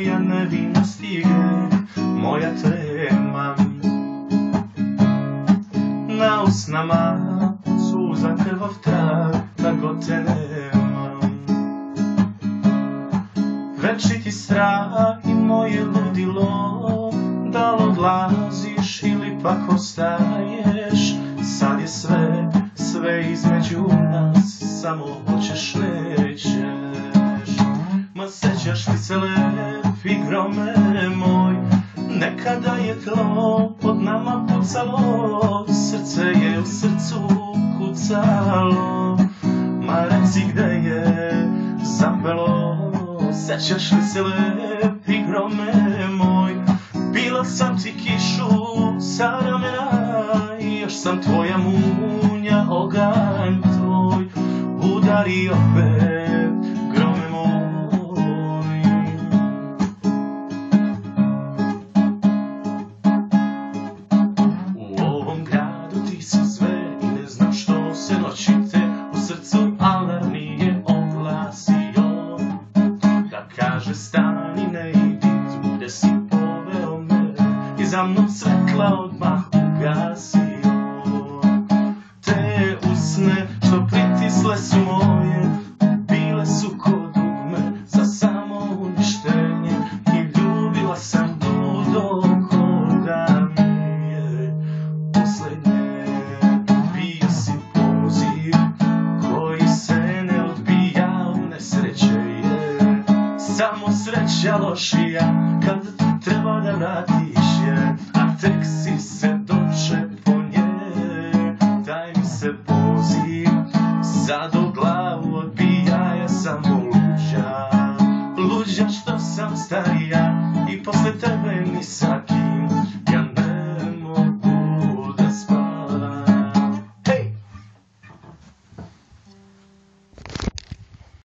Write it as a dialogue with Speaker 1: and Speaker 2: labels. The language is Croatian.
Speaker 1: Moja nevinost i moja tema Na usnama suza krvav trag, da god te nemam Večiti strah i moje ludilo Da li odlaziš ili pak ostaješ? Sad je sve, sve između nas Samo hoćeš, nećeš Ma sećaš li se lepi grome moj. Nekada je tlo pod nama pucalo Srce je u srcu kucalo. Ma reci gde je zapelo Sećaš li se lepi grome moj? Bila sam ti kišu sa ramena još sam tvoja munja oganj tvoj Udari opet si sve i ne znam što se noći te u srcu alarm nije oglasio. Da kaže stani ne idi tu gde si poveo me I za mnom svetla odmah ugasio. Te usne što pritisle su moje sreća lošija kad treba da vratiš je A tek si se dočepo nje. Daj mi se poziv sad u glavu odbija Ja sam luđa Luđa što sam stariji